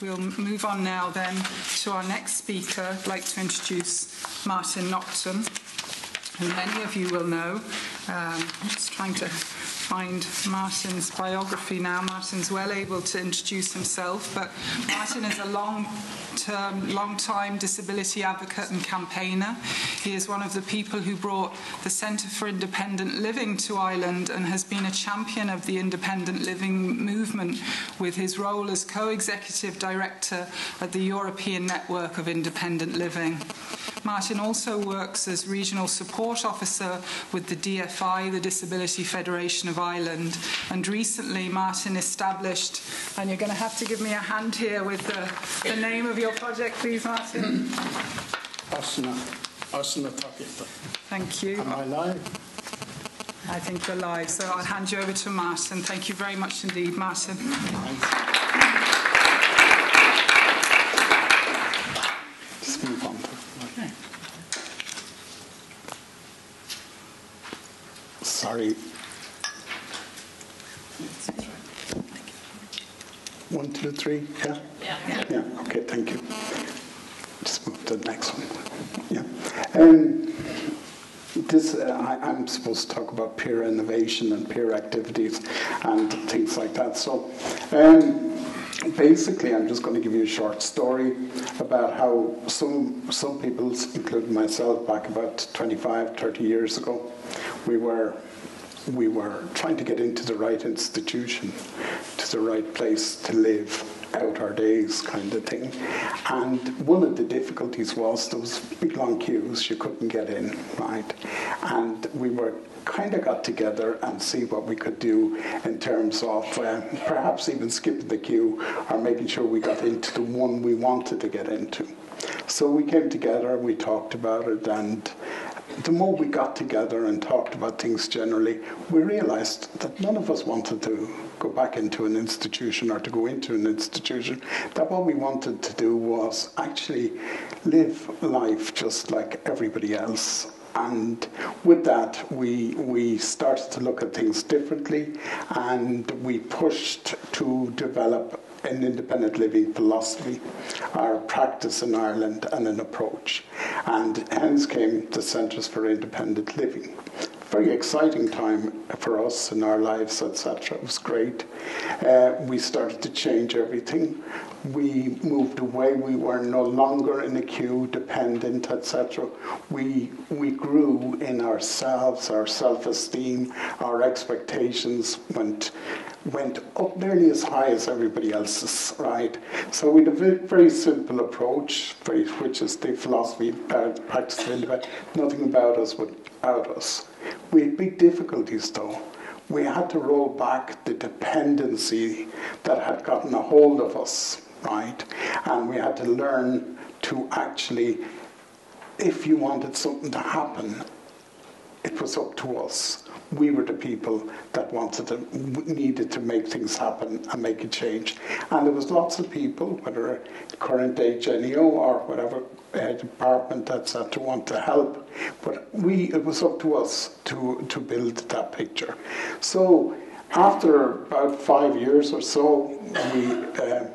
We'll move on now then to our next speaker. I'd like to introduce Martin Naughton, who many of you will know. Um, I'm just trying to find Martin's biography now. Martin's well able to introduce himself, but Martin is a long term, long time disability advocate and campaigner. He is one of the people who brought the Centre for Independent Living to Ireland and has been a champion of the independent living movement with his role as co executive director at the European Network of Independent Living. Martin also works as regional support officer with the DFI, the Disability Federation of Ireland. And recently, Martin established, and you're going to have to give me a hand here with the, the name of your project, please, Martin. Áiseanna, Áiseanna Thank you. Am I live? I think you're live, so I'll hand you over to Martin. Thank you very much indeed, Martin. Just move on. Okay. Sorry. One, two, three. Yeah. Yeah. Yeah. Okay. Thank you. Just move to the next one. Yeah. Um, this uh, I, I'm supposed to talk about peer innovation and peer activities and things like that. So. Um, basically, I'm just going to give you a short story about how some some people, including myself, back about 25, 30 years ago, we were we were trying to get into the right institution, to the right place to live out our days, kind of thing. And one of the difficulties was was big long queues; you couldn't get in, right? And we were kind of got together and see what we could do in terms of uh, perhaps even skipping the queue or making sure we got into the one we wanted to get into. So we came together, we talked about it, and the more we got together and talked about things generally, we realized that none of us wanted to go back into an institution or to go into an institution. That what we wanted to do was actually live life just like everybody else and with that, we, we started to look at things differently and we pushed to develop an independent living philosophy, our practice in Ireland, and an approach. And hence came the Centres for Independent Living. Very exciting time for us in our lives, etc. It was great. Uh, we started to change everything we moved away. We were no longer in a queue, dependent, etc. We we grew in ourselves, our self-esteem, our expectations went went up nearly as high as everybody else's. Right. So we had a very, simple approach, very, which is the philosophy, uh, practice. Nothing about us without us. We had big difficulties though we had to roll back the dependency that had gotten a hold of us right? And we had to learn to actually, if you wanted something to happen, it was up to us. We were the people that wanted to, needed to make things happen and make a change. And there was lots of people, whether current day GENIO or whatever uh, department, etc., want to help. But we, it was up to us to, to build that picture. So after about five years or so, we uh,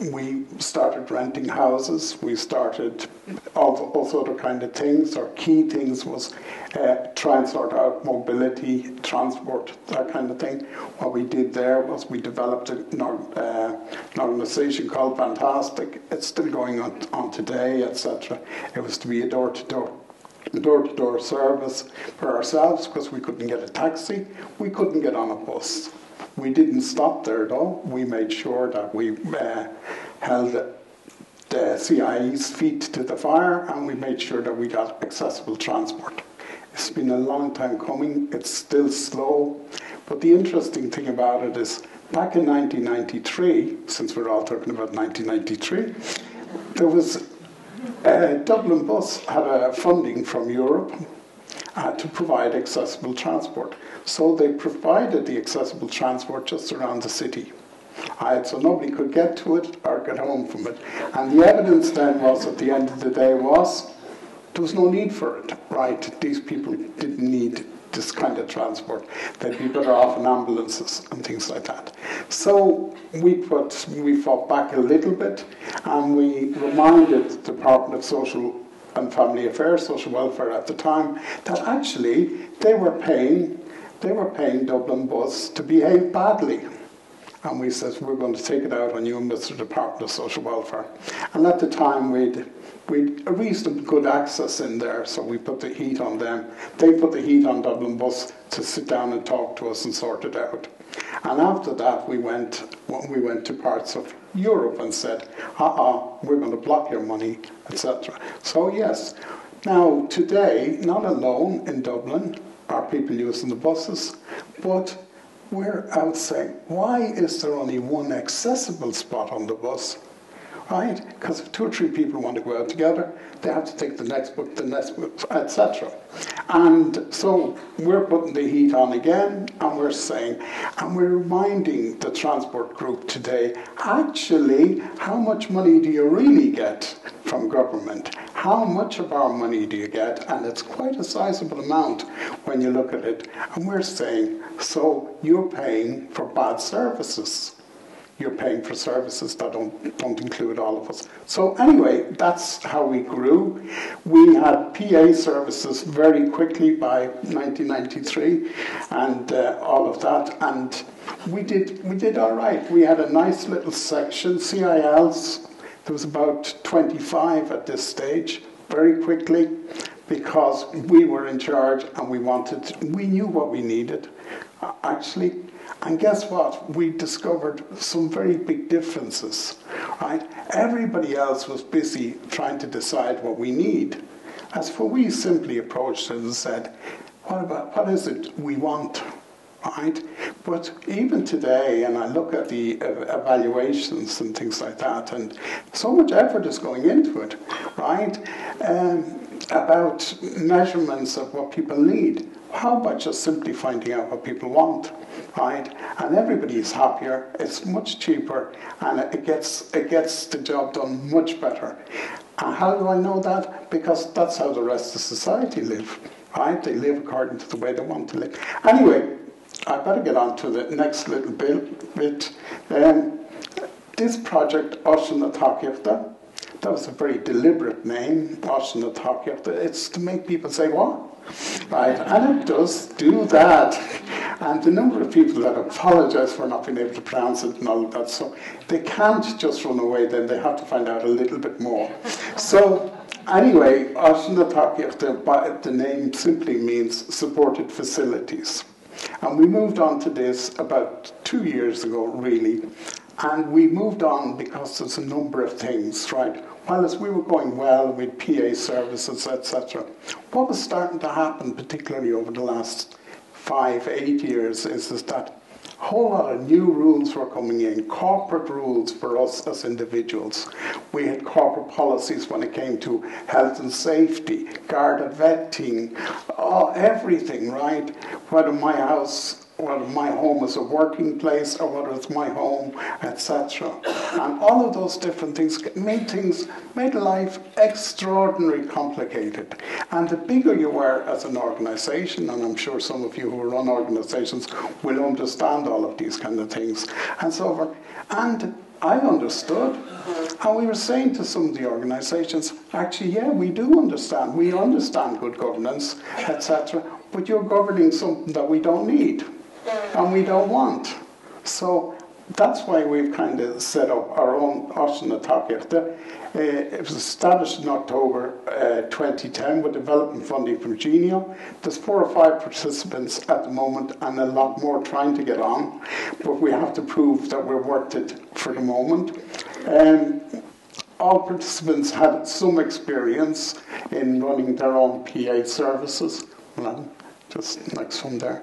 we started renting houses. We started all those of kind of things. Our key things was uh, try and sort out mobility, transport, that kind of thing. What we did there was we developed an, uh, an organisation called Fantastic. It's still going on, on today, etc. It was to be a door-to-door door-to-door service for ourselves because we couldn't get a taxi, we couldn't get on a bus. We didn't stop there though. We made sure that we uh, held the CIE's feet to the fire and we made sure that we got accessible transport. It's been a long time coming, it's still slow, but the interesting thing about it is back in 1993, since we're all talking about 1993, there was uh, Dublin Bus had a funding from Europe uh, to provide accessible transport. So they provided the accessible transport just around the city. Uh, so nobody could get to it or get home from it. And the evidence then was at the end of the day was there was no need for it, right? These people didn't need this kind of transport. They'd be better off in ambulances and things like that. So we put we fought back a little bit, and we reminded the Department of Social and Family Affairs, Social Welfare at the time, that actually they were paying they were paying Dublin Bus to behave badly. And we said, we're going to take it out on you, Mr. Department of Social Welfare. And at the time, we'd, we'd a reasonably good access in there, so we put the heat on them. They put the heat on Dublin Bus to sit down and talk to us and sort it out. And after that, we went, we went to parts of Europe and said, uh-uh, we're going to block your money, etc. So yes, now today, not alone in Dublin are people using the buses, but we're out saying, why is there only one accessible spot on the bus? Right? Because if two or three people want to go out together, they have to take the next book, the next book, etc. And so we're putting the heat on again, and we're saying, and we're reminding the transport group today, actually, how much money do you really get from government? How much of our money do you get? And it's quite a sizable amount when you look at it. And we're saying, so you're paying for bad services you're paying for services that don't, don't include all of us. So, anyway, that's how we grew. We had PA services very quickly by 1993 and uh, all of that. And we did, we did all right. We had a nice little section, CILs. There was about 25 at this stage, very quickly, because we were in charge and we wanted, we knew what we needed. Actually, and guess what? We discovered some very big differences, right? Everybody else was busy trying to decide what we need. As for we simply approached it and said, what about what is it we want? Right? But even today, and I look at the evaluations and things like that, and so much effort is going into it, right? Um, about measurements of what people need. How about just simply finding out what people want? right? And everybody is happier. It's much cheaper, and it gets it gets the job done much better. And how do I know that? Because that's how the rest of society live, right? They live according to the way they want to live. Anyway, I better get on to the next little bit. Um, this project, Áiseanna Tacaíochta, that was a very deliberate name, Áiseanna It's to make people say, what? Right? And it does do that. And the number of people that apologize for not being able to pronounce it and all of that, so they can't just run away, then they have to find out a little bit more. So, anyway, the, the name simply means supported facilities. And we moved on to this about two years ago, really. And we moved on because there's a number of things, right? While as we were going well with PA services, etc., what was starting to happen, particularly over the last five, eight years, is, is that a whole lot of new rules were coming in, corporate rules for us as individuals. We had corporate policies when it came to health and safety, Garda vetting, oh, everything, right? Whether my house whether my home is a working place or whether it's my home, etc. And all of those different things made things made life extraordinarily complicated. And the bigger you were as an organization, and I'm sure some of you who run organizations will understand all of these kind of things, and so forth. And I understood. And we were saying to some of the organizations, actually, yeah, we do understand. We understand good governance, etc. But you're governing something that we don't need and we don't want. So that's why we've kind of set up our own Áiseanna Tacaíochta. Uh, it was established in October uh, 2010 with development funding from Genio. There's four or five participants at the moment and a lot more trying to get on, but we have to prove that we're worth it for the moment. Um, all participants had some experience in running their own PA services. Well, just next one there.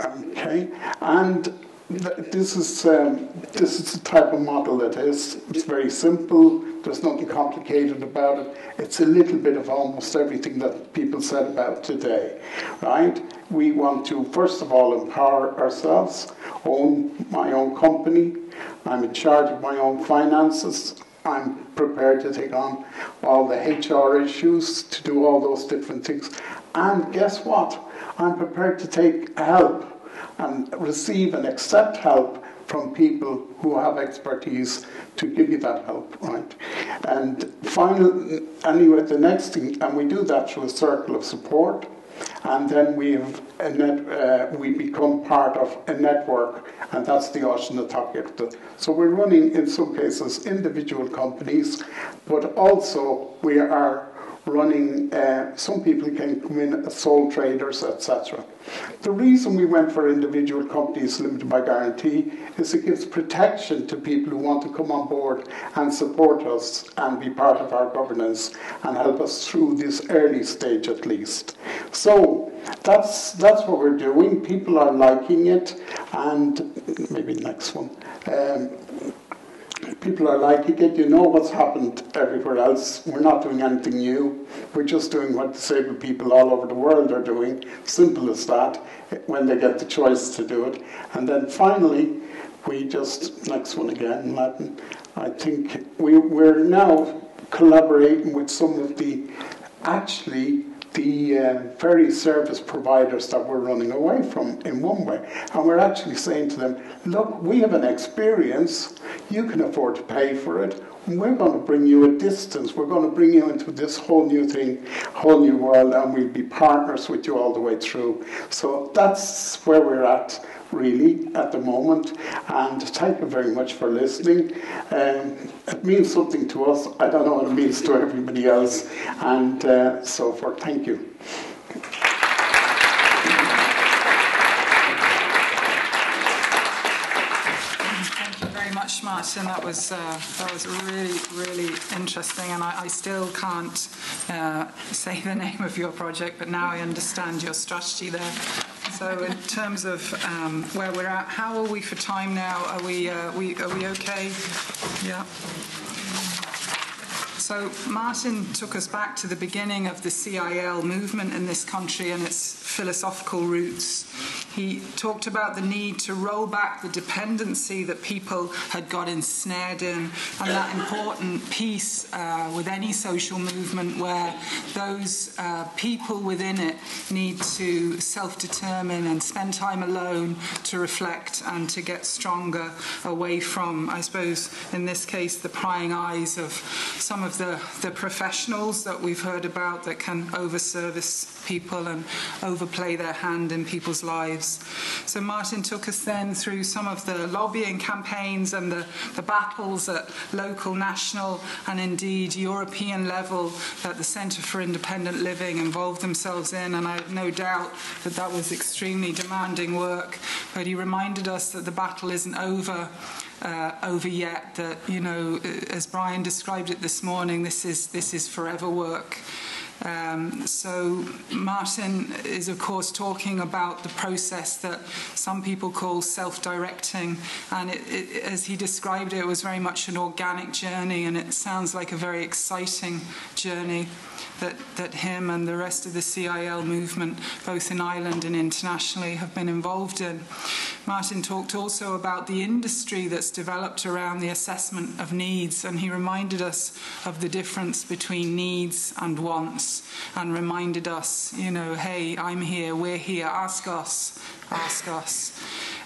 Okay, and this is um, this is the type of model that is. It's very simple. There's nothing complicated about it. It's a little bit of almost everything that people said about today, right? We want to first of all empower ourselves, own my own company. I'm in charge of my own finances. I'm prepared to take on all the HR issues, to do all those different things. And guess what? I'm prepared to take help and receive and accept help from people who have expertise to give you that help, right? And finally, anyway, the next thing, and we do that through a circle of support, and then we have a net, uh, we become part of a network, and that's the Ocean Attack. So we're running, in some cases, individual companies, but also we are running, uh, some people can come in as sole traders, etc. The reason we went for individual companies limited by guarantee is it gives protection to people who want to come on board and support us and be part of our governance and help us through this early stage at least. So that's that's what we're doing. People are liking it, and maybe next one. Um, people are liking it. You know what's happened everywhere else. We're not doing anything new. We're just doing what disabled people all over the world are doing. Simple as that, when they get the choice to do it. And then finally, we just, next one again, Latin. I think we, we're now collaborating with some of the actually the uh, ferry service providers that we're running away from in one way. And we're actually saying to them, look, we have an experience, you can afford to pay for it. We're going to bring you a distance. We're going to bring you into this whole new thing, whole new world, and we'll be partners with you all the way through. So that's where we're at really at the moment. And thank you very much for listening. Um, it means something to us. I don't know what it means to everybody else, and uh, so forth. Thank you. Much, Martin. That was uh, that was really really interesting, and I, I still can't uh, say the name of your project, but now I understand your strategy there. So, in terms of um, where we're at, how are we for time now? Are we, uh, we are we okay? Yeah. So Martin took us back to the beginning of the CIL movement in this country and its philosophical roots. He talked about the need to roll back the dependency that people had got ensnared in, and that important piece uh, with any social movement where those uh, people within it need to self determine and spend time alone to reflect and to get stronger away from, I suppose, in this case, the prying eyes of some of the, the professionals that we've heard about that can overservice people and overplay their hand in people's lives. So Martin took us then through some of the lobbying campaigns and the, the battles at local, national, and indeed European level that the Centre for Independent Living involved themselves in. And I have no doubt that that was extremely demanding work. But he reminded us that the battle isn't over. Uh, over yet that you know as Brian described it this morning this is this is forever work um, so Martin is, of course, talking about the process that some people call self-directing, and it, it, as he described it, it was very much an organic journey, and it sounds like a very exciting journey that, that him and the rest of the CIL movement, both in Ireland and internationally, have been involved in. Martin talked also about the industry that's developed around the assessment of needs, and he reminded us of the difference between needs and wants, and reminded us, you know, hey, I'm here, we're here, ask us, ask us.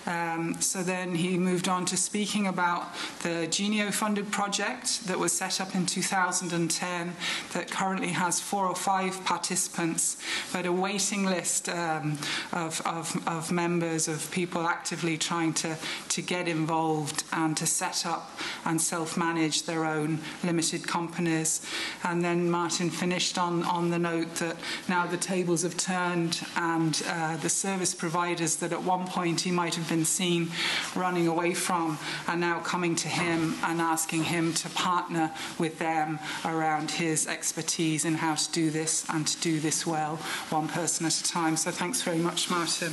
Um, so then he moved on to speaking about the Genio funded project that was set up in 2010 that currently has four or five participants, but a waiting list um, of, of, of members, of people actively trying to, to get involved and to set up and self manage their own limited companies. And then Martin finished on, on the note that now the tables have turned and uh, the service providers that at one point he might have been seen running away from are now coming to him and asking him to partner with them around his expertise in how to do this and to do this well, one person at a time. So thanks very much, Martin.